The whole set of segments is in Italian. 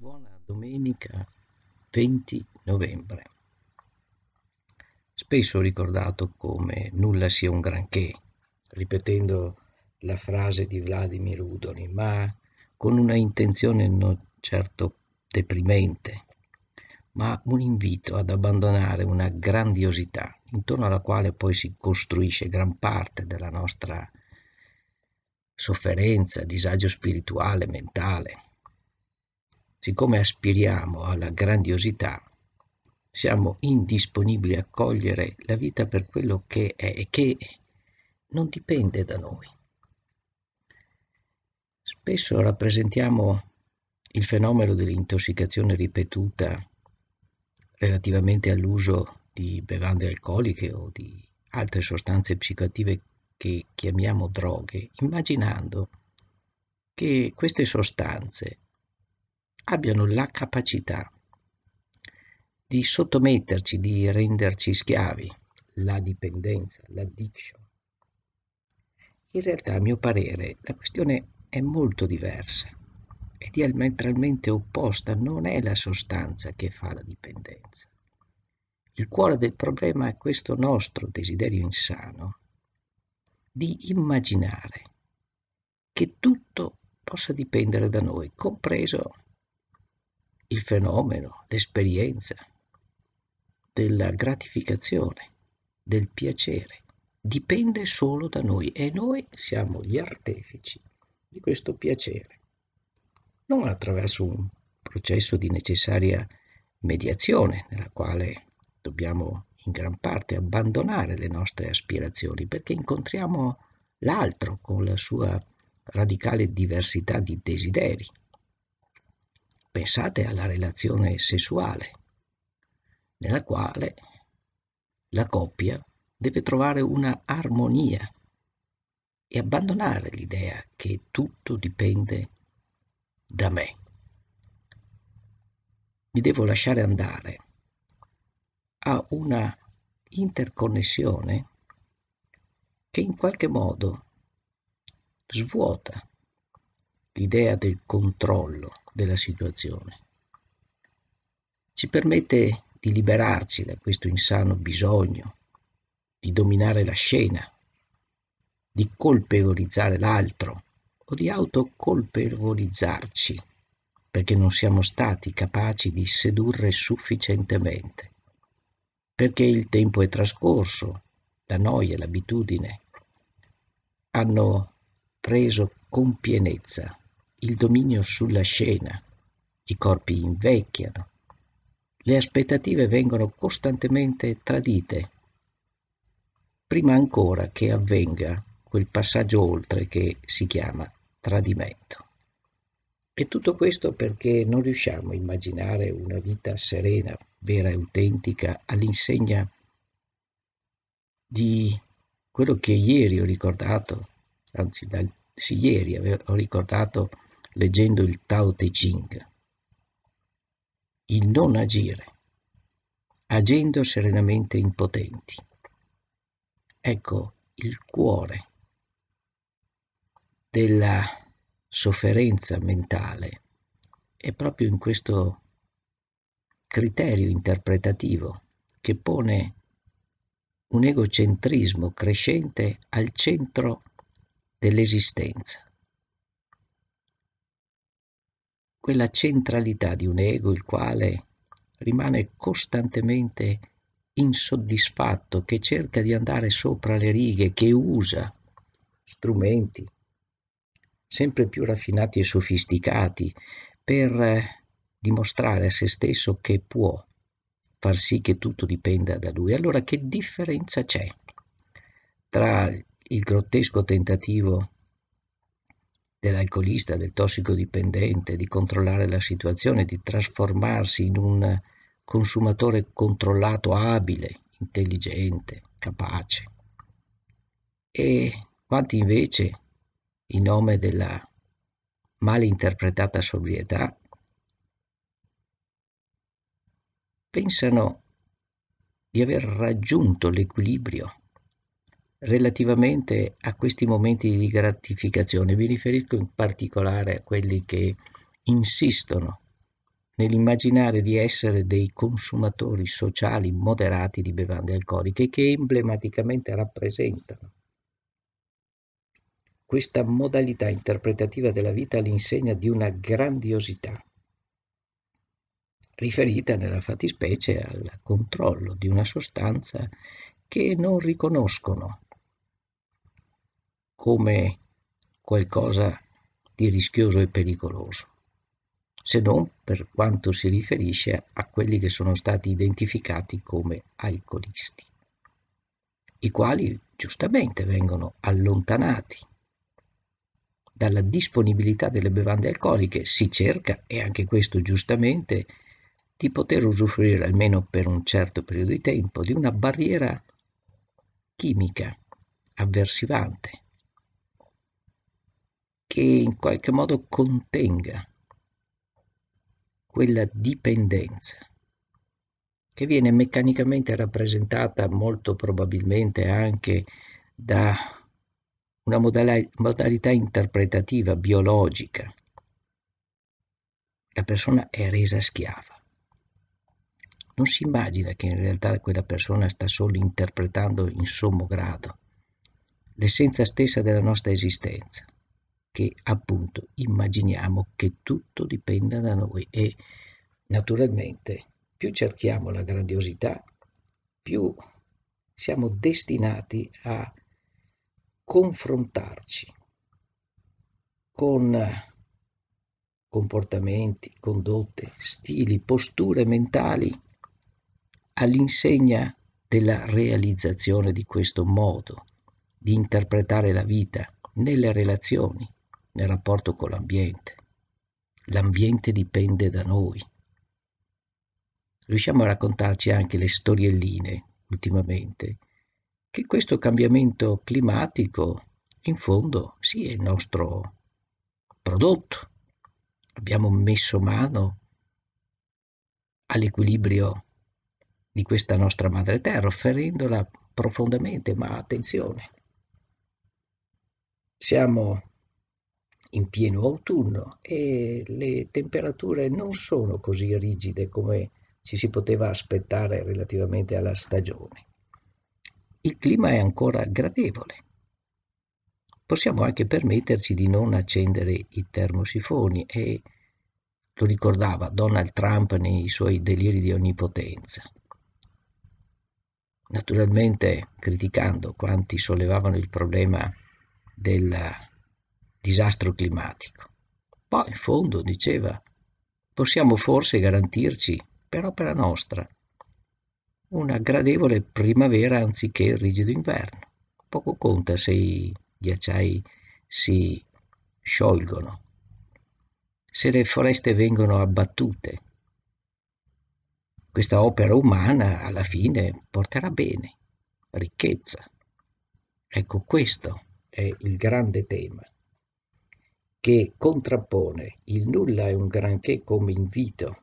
Buona domenica 20 novembre. Spesso ho ricordato come nulla sia un granché, ripetendo la frase di Vladimir Udoni, ma con una intenzione non certo deprimente, ma un invito ad abbandonare una grandiosità intorno alla quale poi si costruisce gran parte della nostra sofferenza, disagio spirituale, mentale. Siccome aspiriamo alla grandiosità, siamo indisponibili a cogliere la vita per quello che è e che non dipende da noi. Spesso rappresentiamo il fenomeno dell'intossicazione ripetuta relativamente all'uso di bevande alcoliche o di altre sostanze psicoattive che chiamiamo droghe, immaginando che queste sostanze abbiano la capacità di sottometterci, di renderci schiavi, la dipendenza, l'addiction. In realtà, a mio parere, la questione è molto diversa è diametralmente opposta, non è la sostanza che fa la dipendenza. Il cuore del problema è questo nostro desiderio insano di immaginare che tutto possa dipendere da noi, compreso il fenomeno, l'esperienza della gratificazione, del piacere. Dipende solo da noi e noi siamo gli artefici di questo piacere non attraverso un processo di necessaria mediazione nella quale dobbiamo in gran parte abbandonare le nostre aspirazioni perché incontriamo l'altro con la sua radicale diversità di desideri. Pensate alla relazione sessuale, nella quale la coppia deve trovare una armonia e abbandonare l'idea che tutto dipende da me. Mi devo lasciare andare a una interconnessione che in qualche modo svuota l'idea del controllo della situazione. Ci permette di liberarci da questo insano bisogno di dominare la scena, di colpevolizzare l'altro o di autocolpevolizzarci perché non siamo stati capaci di sedurre sufficientemente, perché il tempo è trascorso, la noia l'abitudine hanno preso con pienezza il dominio sulla scena, i corpi invecchiano, le aspettative vengono costantemente tradite, prima ancora che avvenga quel passaggio oltre che si chiama tradimento. E tutto questo perché non riusciamo a immaginare una vita serena, vera e autentica all'insegna di quello che ieri ho ricordato, anzi dal, sì, ieri ho ricordato leggendo il Tao Te Ching, il non agire, agendo serenamente impotenti. Ecco il cuore della sofferenza mentale è proprio in questo criterio interpretativo che pone un egocentrismo crescente al centro dell'esistenza. Quella centralità di un ego il quale rimane costantemente insoddisfatto, che cerca di andare sopra le righe, che usa strumenti, sempre più raffinati e sofisticati per eh, dimostrare a se stesso che può far sì che tutto dipenda da lui. Allora che differenza c'è tra il grottesco tentativo dell'alcolista, del tossicodipendente, di controllare la situazione, di trasformarsi in un consumatore controllato, abile, intelligente, capace. E quanti invece in nome della male interpretata sobrietà, pensano di aver raggiunto l'equilibrio relativamente a questi momenti di gratificazione. Mi riferisco in particolare a quelli che insistono nell'immaginare di essere dei consumatori sociali moderati di bevande alcoliche che emblematicamente rappresentano questa modalità interpretativa della vita all'insegna di una grandiosità riferita nella fattispecie al controllo di una sostanza che non riconoscono come qualcosa di rischioso e pericoloso, se non per quanto si riferisce a quelli che sono stati identificati come alcolisti, i quali giustamente vengono allontanati dalla disponibilità delle bevande alcoliche. Si cerca, e anche questo giustamente, di poter usufruire almeno per un certo periodo di tempo di una barriera chimica avversivante che in qualche modo contenga quella dipendenza che viene meccanicamente rappresentata molto probabilmente anche da una modalità interpretativa biologica. La persona è resa schiava. Non si immagina che in realtà quella persona sta solo interpretando in sommo grado l'essenza stessa della nostra esistenza, che appunto immaginiamo che tutto dipenda da noi e naturalmente più cerchiamo la grandiosità, più siamo destinati a confrontarci con comportamenti, condotte, stili, posture mentali all'insegna della realizzazione di questo modo di interpretare la vita nelle relazioni, nel rapporto con l'ambiente. L'ambiente dipende da noi. Riusciamo a raccontarci anche le storielline ultimamente che questo cambiamento climatico in fondo sì è il nostro prodotto. Abbiamo messo mano all'equilibrio di questa nostra madre terra, ferendola profondamente, ma attenzione, siamo in pieno autunno e le temperature non sono così rigide come ci si poteva aspettare relativamente alla stagione il clima è ancora gradevole. Possiamo anche permetterci di non accendere i termosifoni e lo ricordava Donald Trump nei suoi deliri di onnipotenza. Naturalmente criticando quanti sollevavano il problema del disastro climatico. Poi in fondo diceva possiamo forse garantirci per opera nostra una gradevole primavera anziché il rigido inverno. Poco conta se i ghiacciai si sciolgono, se le foreste vengono abbattute. Questa opera umana alla fine porterà bene, ricchezza. Ecco, questo è il grande tema che contrappone il nulla e un granché come invito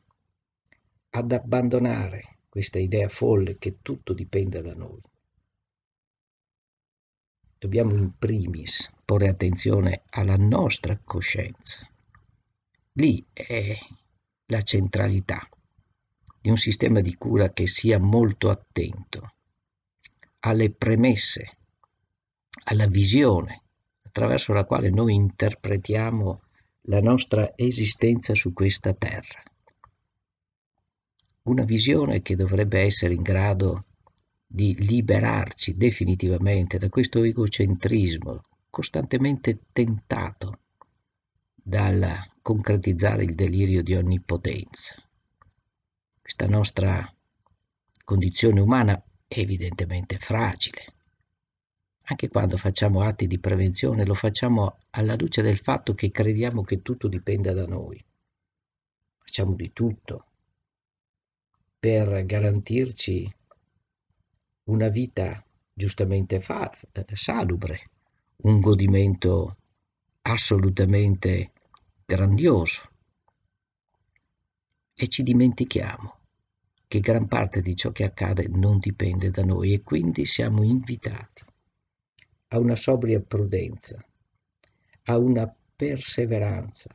ad abbandonare questa idea folle che tutto dipenda da noi. Dobbiamo in primis porre attenzione alla nostra coscienza. Lì è la centralità di un sistema di cura che sia molto attento alle premesse, alla visione attraverso la quale noi interpretiamo la nostra esistenza su questa terra una visione che dovrebbe essere in grado di liberarci definitivamente da questo egocentrismo costantemente tentato dal concretizzare il delirio di onnipotenza. Questa nostra condizione umana è evidentemente fragile. Anche quando facciamo atti di prevenzione lo facciamo alla luce del fatto che crediamo che tutto dipenda da noi. Facciamo di tutto per garantirci una vita giustamente fa- salubre, un godimento assolutamente grandioso. E ci dimentichiamo che gran parte di ciò che accade non dipende da noi e quindi siamo invitati a una sobria prudenza, a una perseveranza,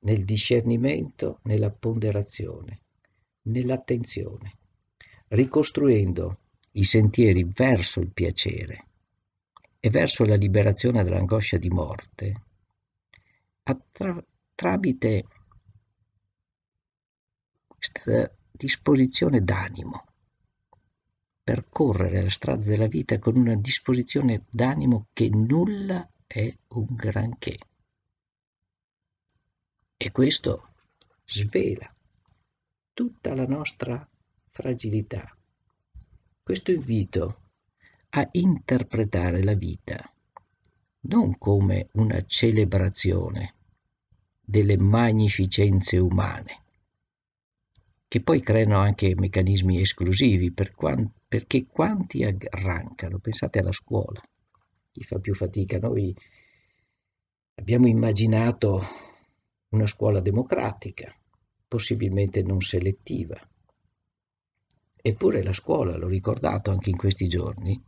nel discernimento, nella ponderazione, nell'attenzione, ricostruendo i sentieri verso il piacere e verso la liberazione dall'angoscia di morte attra- tramite questa disposizione d'animo, percorrere la strada della vita con una disposizione d'animo che nulla è un granché. E questo svela tutta la nostra fragilità. Questo invito a interpretare la vita non come una celebrazione delle magnificenze umane, che poi creano anche meccanismi esclusivi, per quant- perché quanti arrancano? Pensate alla scuola, chi fa più fatica. Noi abbiamo immaginato una scuola democratica, possibilmente non selettiva. Eppure la scuola, l'ho ricordato anche in questi giorni,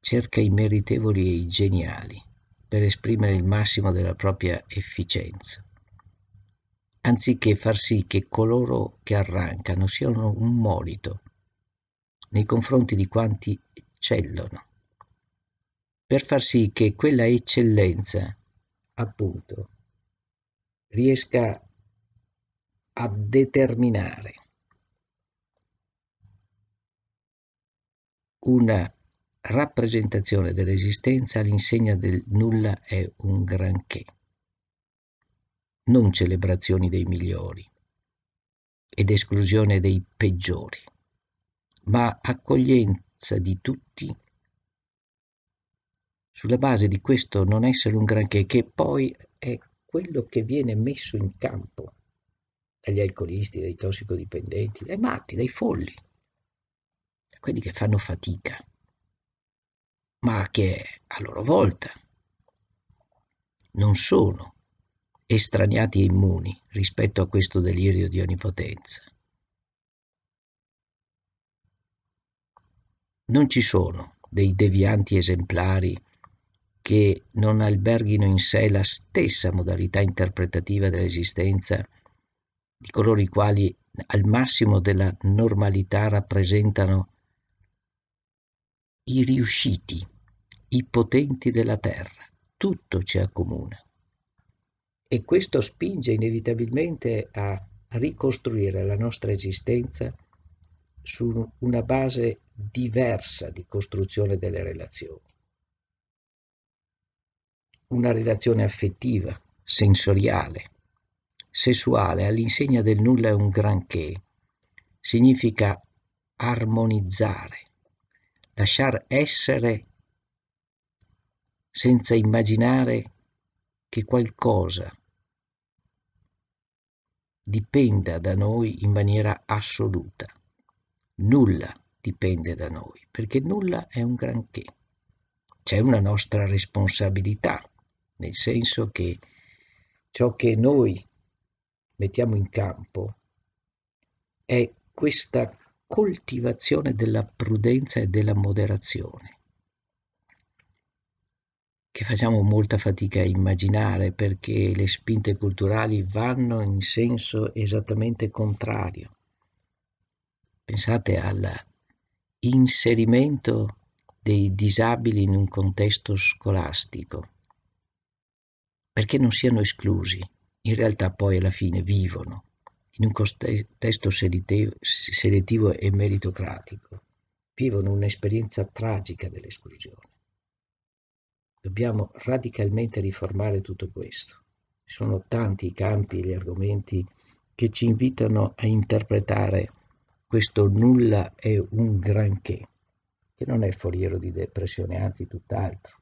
cerca i meritevoli e i geniali per esprimere il massimo della propria efficienza, anziché far sì che coloro che arrancano siano un monito nei confronti di quanti eccellono, per far sì che quella eccellenza, appunto, riesca a determinare una rappresentazione dell'esistenza all'insegna del nulla è un granché, non celebrazioni dei migliori ed esclusione dei peggiori, ma accoglienza di tutti. Sulla base di questo non essere un granché, che poi è quello che viene messo in campo dagli alcolisti, dai tossicodipendenti, dai matti, dai folli, da quelli che fanno fatica ma che a loro volta. Non sono estraniati e immuni rispetto a questo delirio di onnipotenza. Non ci sono dei devianti esemplari che non alberghino in sé la stessa modalità interpretativa dell'esistenza di coloro i quali al massimo della normalità rappresentano i riusciti, i potenti della terra, tutto ci accomuna. E questo spinge inevitabilmente a ricostruire la nostra esistenza su una base diversa di costruzione delle relazioni. Una relazione affettiva, sensoriale, sessuale, all'insegna del nulla è un granché, significa armonizzare, lasciar essere senza immaginare che qualcosa dipenda da noi in maniera assoluta. Nulla dipende da noi, perché nulla è un granché. C'è una nostra responsabilità, nel senso che ciò che noi mettiamo in campo è questa coltivazione della prudenza e della moderazione, che facciamo molta fatica a immaginare perché le spinte culturali vanno in senso esattamente contrario. Pensate all'inserimento dei disabili in un contesto scolastico, perché non siano esclusi, in realtà poi alla fine vivono in un contesto selettivo e meritocratico, vivono un'esperienza tragica dell'esclusione. Dobbiamo radicalmente riformare tutto questo. Sono tanti i campi e gli argomenti che ci invitano a interpretare questo nulla è un granché, che non è foriero di depressione, anzi tutt'altro.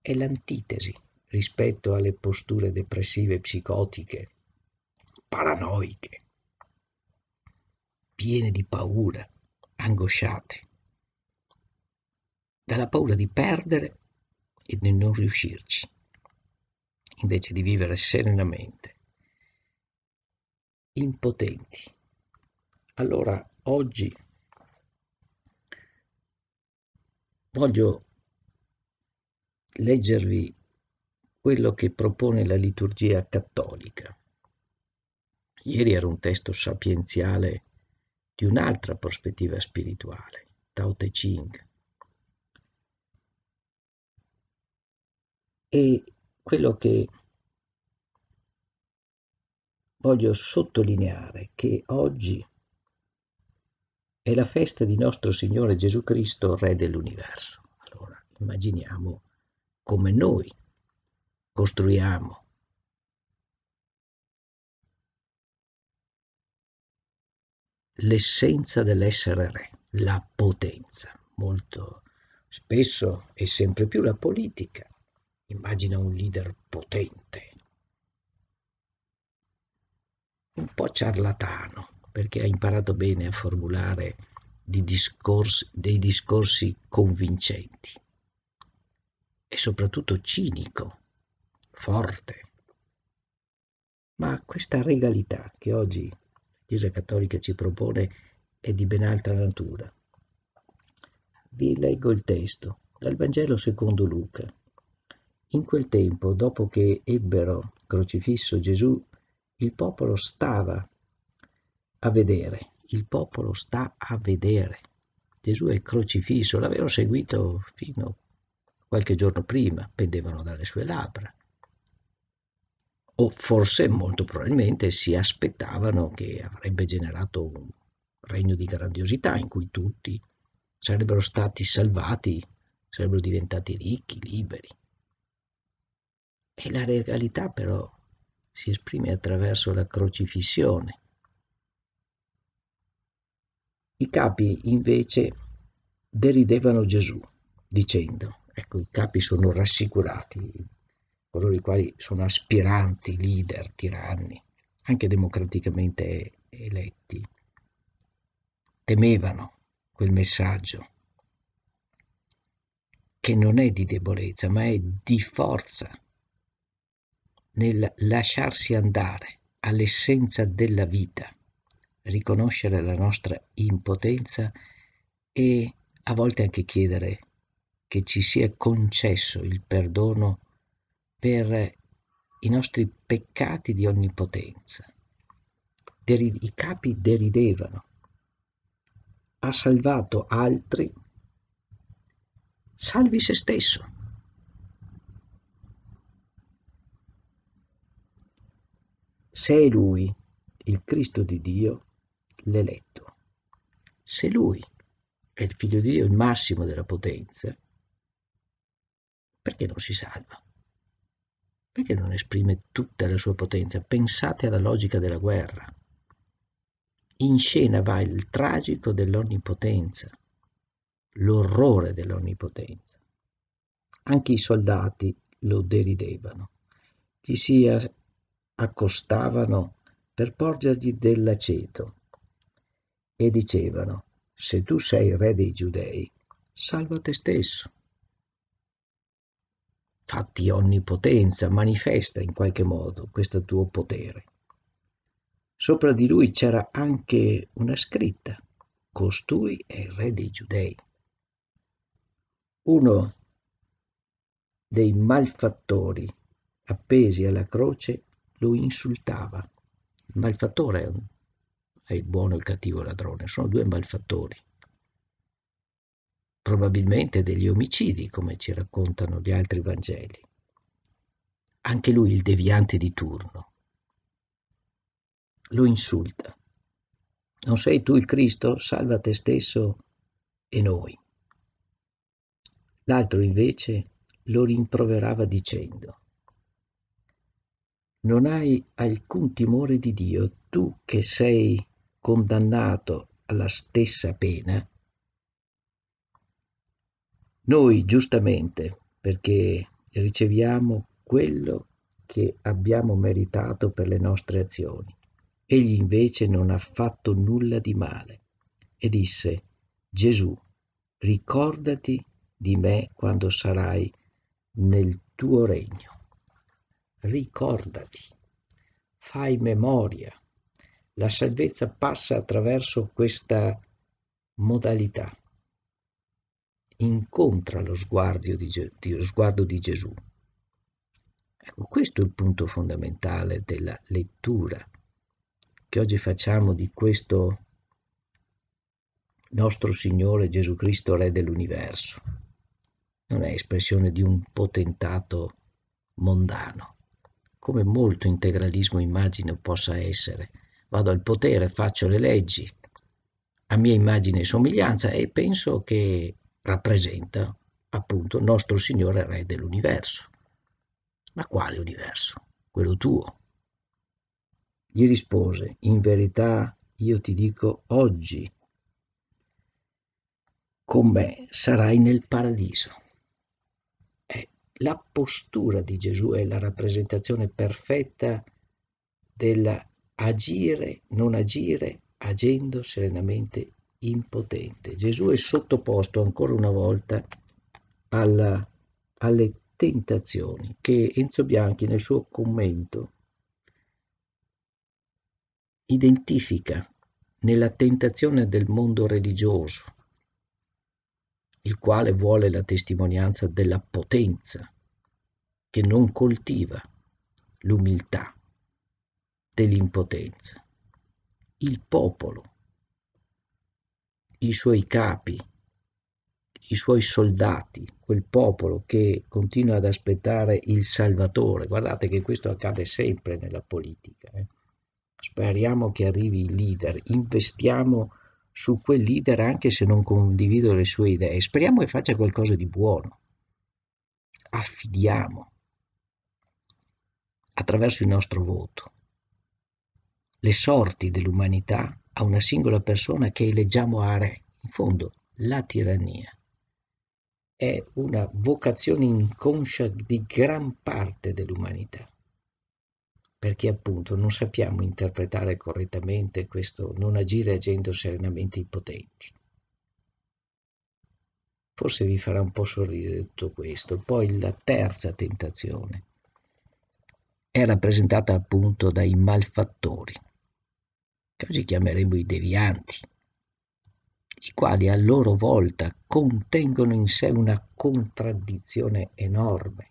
È l'antitesi rispetto alle posture depressive psicotiche paranoiche, piene di paura, angosciate, dalla paura di perdere e di non riuscirci, invece di vivere serenamente, impotenti. Allora oggi voglio leggervi quello che propone la liturgia cattolica. Ieri era un testo sapienziale di un'altra prospettiva spirituale, Tao Te Ching. E quello che voglio sottolineare che oggi è la festa di nostro Signore Gesù Cristo, Re dell'universo. Allora immaginiamo come noi costruiamo l'essenza dell'essere re, la potenza. Molto spesso e sempre più la politica. Immagina un leader potente, un po' ciarlatano, perché ha imparato bene a formulare discorsi, dei discorsi convincenti e soprattutto cinico, forte. Ma questa regalità che oggi la Chiesa Cattolica ci propone è di ben altra natura. Vi leggo il testo dal Vangelo secondo Luca. In quel tempo, dopo che ebbero crocifisso Gesù, il popolo stava a vedere, il popolo sta a vedere. Gesù è crocifisso, l'avevano seguito fino a qualche giorno prima, pendevano dalle sue labbra. O forse, molto probabilmente, si aspettavano che avrebbe generato un regno di grandiosità in cui tutti sarebbero stati salvati, sarebbero diventati ricchi, liberi. E la regalità però si esprime attraverso la crocifissione. I capi invece deridevano Gesù, dicendo, ecco, i capi sono rassicurati, coloro i quali sono aspiranti, leader, tiranni, anche democraticamente eletti, temevano quel messaggio che non è di debolezza, ma è di forza nel lasciarsi andare all'essenza della vita, riconoscere la nostra impotenza e a volte anche chiedere che ci sia concesso il perdono per i nostri peccati di onnipotenza. I capi deridevano. Ha salvato altri, salvi se stesso. Se è Lui, il Cristo di Dio, l'eletto. Se Lui è il Figlio di Dio, il massimo della potenza, perché non si salva? Perché non esprime tutta la sua potenza? Pensate alla logica della guerra. In scena va il tragico dell'onnipotenza, l'orrore dell'onnipotenza. Anche i soldati lo deridevano. Gli si accostavano per porgergli dell'aceto e dicevano, se tu sei re dei giudei, salva te stesso fatti onnipotenza, manifesta in qualche modo questo tuo potere. Sopra di lui c'era anche una scritta, costui è il re dei giudei. Uno dei malfattori appesi alla croce lo insultava. Il malfattore è il buono e il cattivo ladrone, sono due malfattori probabilmente degli omicidi, come ci raccontano gli altri Vangeli. Anche lui il deviante di turno. Lo insulta. Non sei tu il Cristo? Salva te stesso e noi. L'altro invece lo rimproverava dicendo, non hai alcun timore di Dio, tu che sei condannato alla stessa pena, noi giustamente, perché riceviamo quello che abbiamo meritato per le nostre azioni. Egli invece non ha fatto nulla di male e disse, Gesù, ricordati di me quando sarai nel tuo regno. Ricordati, fai memoria. La salvezza passa attraverso questa modalità incontra lo sguardo di, Ge- lo sguardo di Gesù. Ecco, questo è il punto fondamentale della lettura che oggi facciamo di questo nostro Signore Gesù Cristo, Re dell'universo. Non è espressione di un potentato mondano, come molto integralismo immagino possa essere. Vado al potere, faccio le leggi a mia immagine e somiglianza e penso che rappresenta appunto nostro Signore Re dell'universo. Ma quale universo? Quello tuo. Gli rispose, in verità io ti dico oggi con me sarai nel paradiso. La postura di Gesù è la rappresentazione perfetta dell'agire, non agire, agendo serenamente impotente. Gesù è sottoposto ancora una volta alla, alle tentazioni che Enzo Bianchi nel suo commento identifica nella tentazione del mondo religioso, il quale vuole la testimonianza della potenza, che non coltiva l'umiltà dell'impotenza. Il popolo, i suoi capi, i suoi soldati, quel popolo che continua ad aspettare il Salvatore. Guardate che questo accade sempre nella politica. Eh. Speriamo che arrivi il leader, investiamo su quel leader anche se non condivido le sue idee, speriamo che faccia qualcosa di buono. Affidiamo attraverso il nostro voto le sorti dell'umanità a una singola persona che eleggiamo a re. In fondo, la tirannia è una vocazione inconscia di gran parte dell'umanità, perché appunto non sappiamo interpretare correttamente questo non agire agendo serenamente impotenti. Forse vi farà un po' sorridere tutto questo. Poi la terza tentazione è rappresentata appunto dai malfattori, che oggi chiameremo i devianti, i quali a loro volta contengono in sé una contraddizione enorme,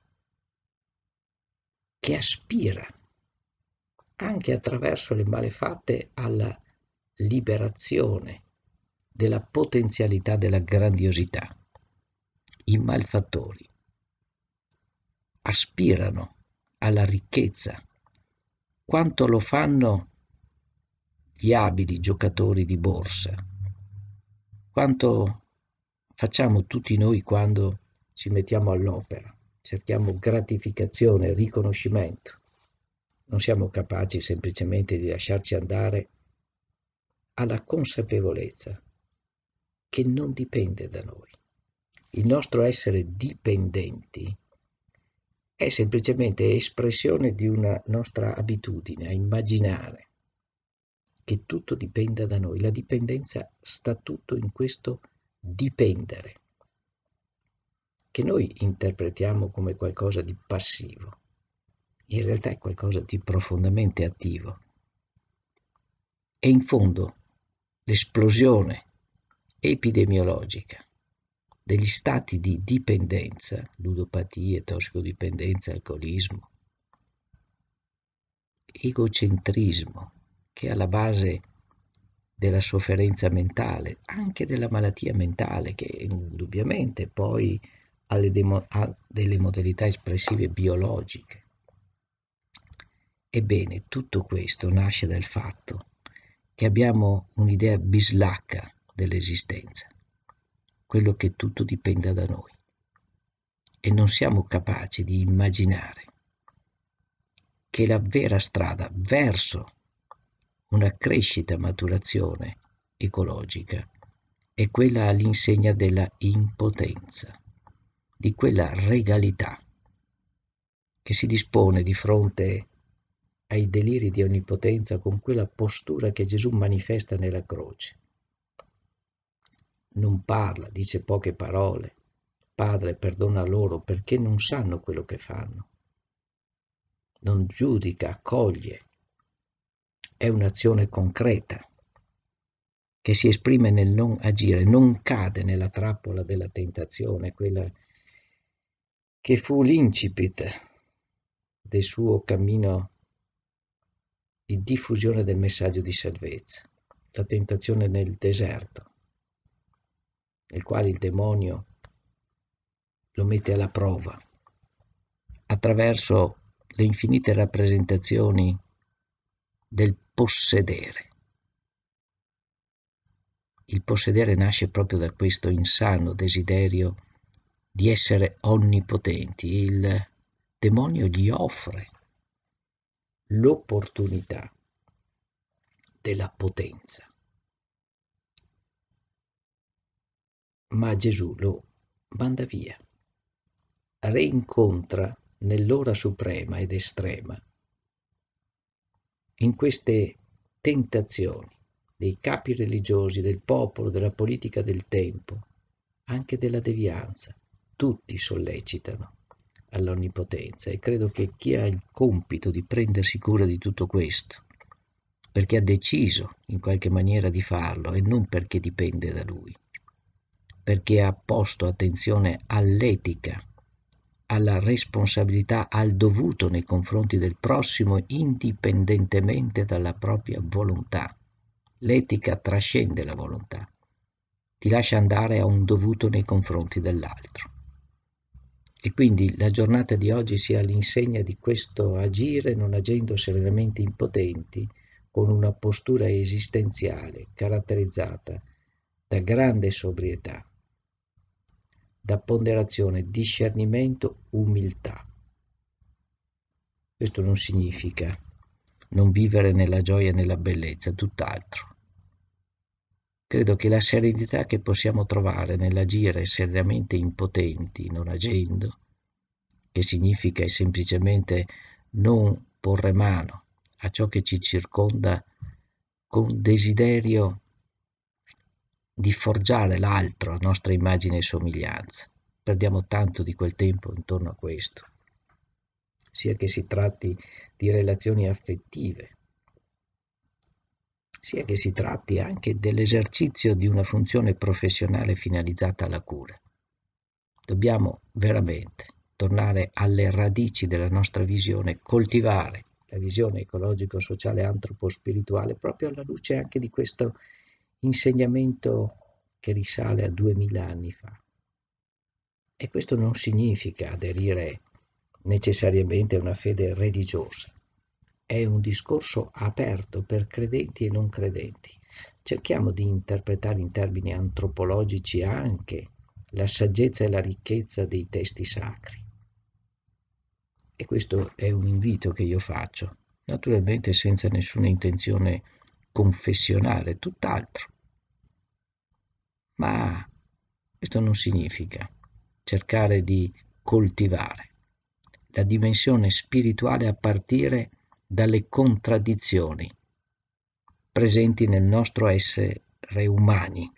che aspira anche attraverso le malefatte alla liberazione della potenzialità della grandiosità. I malfattori aspirano alla ricchezza quanto lo fanno gli abili giocatori di borsa quanto facciamo tutti noi quando ci mettiamo all'opera, cerchiamo gratificazione, riconoscimento. Non siamo capaci semplicemente di lasciarci andare alla consapevolezza che non dipende da noi. Il nostro essere dipendenti è semplicemente espressione di una nostra abitudine a immaginare che tutto dipenda da noi. La dipendenza sta tutto in questo dipendere, che noi interpretiamo come qualcosa di passivo. In realtà è qualcosa di profondamente attivo. E in fondo l'esplosione epidemiologica degli stati di dipendenza, ludopatie, tossicodipendenza, alcolismo, egocentrismo, che è alla base della sofferenza mentale, anche della malattia mentale, che indubbiamente poi ha, delle modalità espressive biologiche. Ebbene, tutto questo nasce dal fatto che abbiamo un'idea bislacca dell'esistenza, quello che tutto dipenda da noi, e non siamo capaci di immaginare che la vera strada verso una crescita maturazione ecologica è quella all'insegna della impotenza, di quella regalità che si dispone di fronte ai deliri di onnipotenza con quella postura che Gesù manifesta nella croce. Non parla, dice poche parole. Padre, perdona loro perché non sanno quello che fanno. Non giudica, accoglie, è un'azione concreta che si esprime nel non agire, non cade nella trappola della tentazione, quella che fu l'incipit del suo cammino di diffusione del messaggio di salvezza, la tentazione nel deserto, nel quale il demonio lo mette alla prova attraverso le infinite rappresentazioni del possedere. Il possedere nasce proprio da questo insano desiderio di essere onnipotenti. Il demonio gli offre l'opportunità della potenza. Ma Gesù lo manda via, reincontra nell'ora suprema ed estrema, in queste tentazioni dei capi religiosi, del popolo, della politica del tempo, anche della devianza, tutti sollecitano all'onnipotenza e credo che chi ha il compito di prendersi cura di tutto questo, perché ha deciso in qualche maniera di farlo e non perché dipende da lui, perché ha posto attenzione all'etica, alla responsabilità, al dovuto nei confronti del prossimo indipendentemente dalla propria volontà. L'etica trascende la volontà, ti lascia andare a un dovuto nei confronti dell'altro. E quindi la giornata di oggi sia all'insegna di questo agire non agendo serenamente impotenti, con una postura esistenziale caratterizzata da grande sobrietà, da ponderazione, discernimento, umiltà. Questo non significa non vivere nella gioia e nella bellezza, tutt'altro. Credo che la serenità che possiamo trovare nell'agire seriamente impotenti, non agendo, che significa semplicemente non porre mano a ciò che ci circonda con desiderio di forgiare l'altro a nostra immagine e somiglianza. Perdiamo tanto di quel tempo intorno a questo, sia che si tratti di relazioni affettive, sia che si tratti anche dell'esercizio di una funzione professionale finalizzata alla cura. Dobbiamo veramente tornare alle radici della nostra visione, coltivare la visione ecologico-sociale antropo-spirituale proprio alla luce anche di questo insegnamento che risale a duemila anni fa. E questo non significa aderire necessariamente a una fede religiosa, è un discorso aperto per credenti e non credenti. Cerchiamo di interpretare in termini antropologici anche la saggezza e la ricchezza dei testi sacri. E questo è un invito che io faccio, naturalmente senza nessuna intenzione confessionale, tutt'altro. Ma questo non significa cercare di coltivare la dimensione spirituale a partire dalle contraddizioni presenti nel nostro essere umani,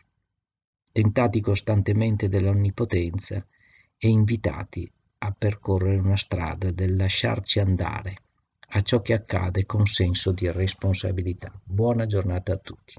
tentati costantemente dall'onnipotenza e invitati a percorrere una strada del lasciarci andare a ciò che accade con senso di responsabilità. Buona giornata a tutti.